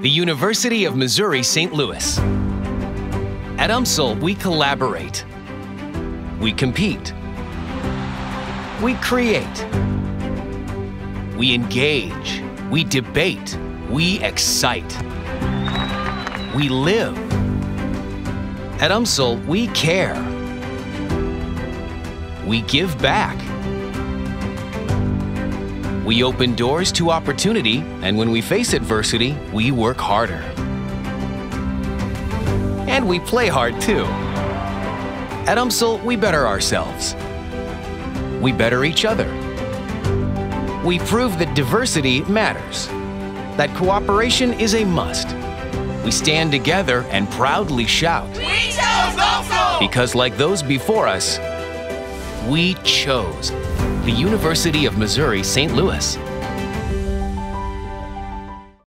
the University of Missouri St. Louis. At UMSL, we collaborate, we compete, we create, we engage, we debate, we excite, we live. At UMSL, we care, we give back. We open doors to opportunity, and when we face adversity, we work harder. And we play hard too. At UMSL, we better ourselves. We better each other. We prove that diversity matters, that cooperation is a must. We stand together and proudly shout. We chose UMSL! Because, like those before us, we chose the University of Missouri St. Louis.